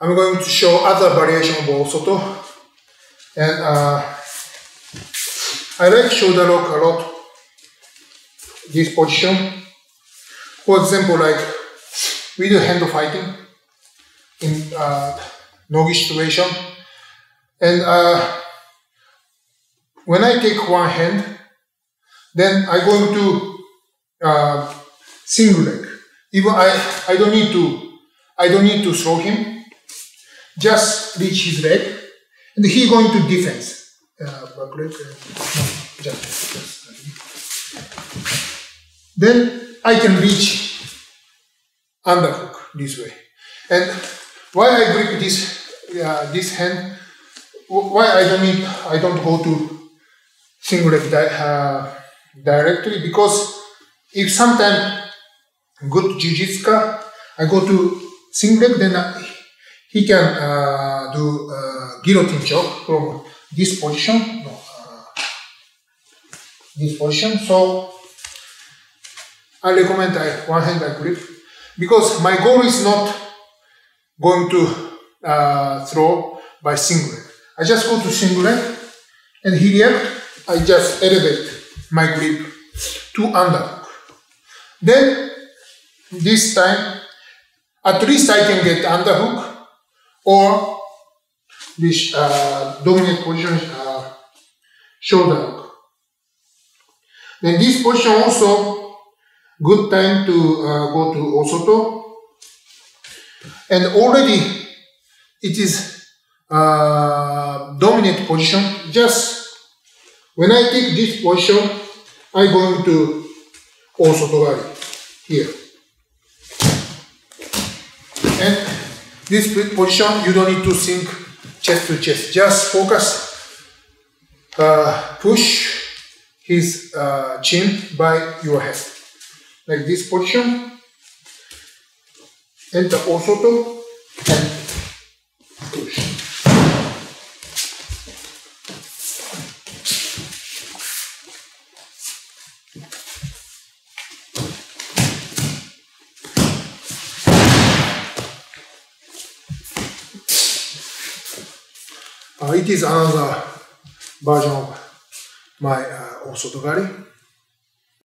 I'm going to show other variation of Osoto. And uh, I like shoulder lock a lot. This position. For example, like we do hand of fighting in uh, nogi situation. And uh, when I take one hand, then I'm going to uh, single leg. Even I, I don't need to, I don't need to throw him. Just reach his leg, and he going to defense. Uh, uh, just. Then I can reach underhook this way. And why I grip this uh, this hand? Why I don't need I don't go to single leg di uh, directly because if sometime good jiu-jitsu I go to single leg then he can uh, do uh, guillotine choke from this position. No, uh, this position. So I recommend I one hand grip. Because my goal is not going to uh, throw by single leg. I just go to single leg and here I just elevate my grip to underhook. Then this time, at least I can get underhook or this uh, dominant position uh, shoulder hook. Then this position also good time to uh, go to Osoto. And already it is uh, dominant position. Just when I take this position, I'm going to Osotogari here. And this position, you don't need to think chest to chest. Just focus, uh, push his uh, chin by your head. Like this position. Enter Osoto and it is another version of my uh, Osotogari.